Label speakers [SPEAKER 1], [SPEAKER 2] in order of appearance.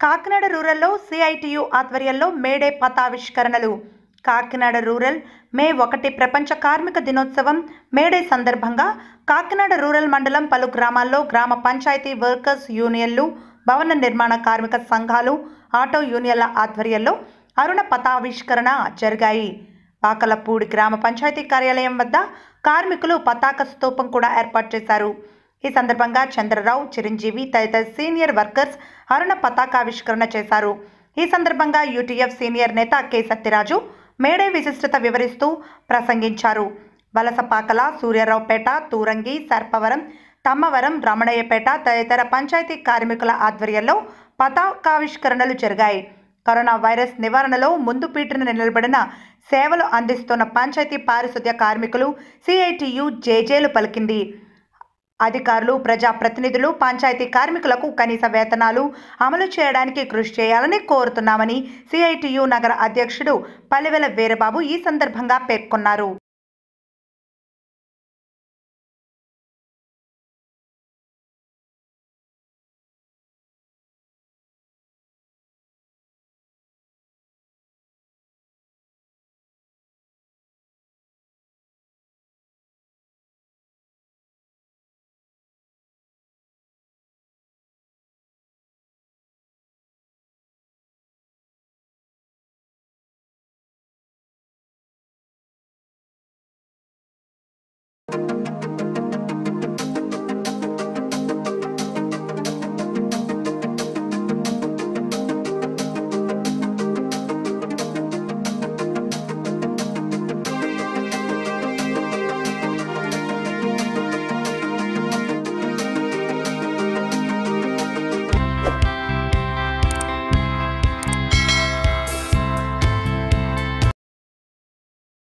[SPEAKER 1] కాకినాడ రూరల్లో సిఐటియు ఆధ్వర్యంలో మేడే పతావిష్కరణలు. కాకినాడ రూరల్ మే ఒకటి ప్రపంచ కార్మిక దినోత్సవం మేడే సందర్భంగా కాకినాడ రూరల్ మండలం పలు గ్రామాల్లో గ్రామ పంచాయతీ వర్కర్స్ యూనియన్లు భవన నిర్మాణ కార్మిక సంఘాలు ఆటో యూనియన్ల ఆధ్వర్యంలో అరుణ పతావిష్కరణ జరిగాయి. పాకలపూడి గ్రామ పంచాయతీ కార్యాలయం వద్ద కార్మికులు పతాక స్తూపం కూడా ఏర్పాటు చేశారు. ఈ సందర్భంగా చంద్రరావు చిరంజీవి తదితర సీనియర్ వర్కర్స్ అరుణ పతాకావిష్కరణ చేశారు. ఈ సందర్భంగా యూటీఎఫ్ సీనియర్ నేత కె. సత్యరాజు మేడే విశిష్టత వివరిస్తూ ప్రసంగించారు. వలసపాకల సూర్యారావుపేట తూరంగి సర్పవరం తమ్మవరం రమణయ్యపేట తదితర పంచాయతీ కార్మికుల ఆధ్వర్యంలో పతాకావిష్కరణలు జరిగాయి. కరోనా వైరస్ నివారణలో ముందు పీటన నిలబడిన సేవలు అందిస్తున్న పంచాయతీ పారిశుద్ధ్య కార్మికులు సిఐటియు జేజేలు పలికింది. అధికారులు ప్రజాప్రతినిధులు పంచాయతీ కార్మికులకు కనీస వేతనాలు అమలు చేయడానికి కృషి చేయాలని కోరుతున్నామని సిఐటియు నగర అధ్యక్షుడు పల్లెవెల వీరబాబు ఈ సందర్భంగా పేర్కొన్నారు.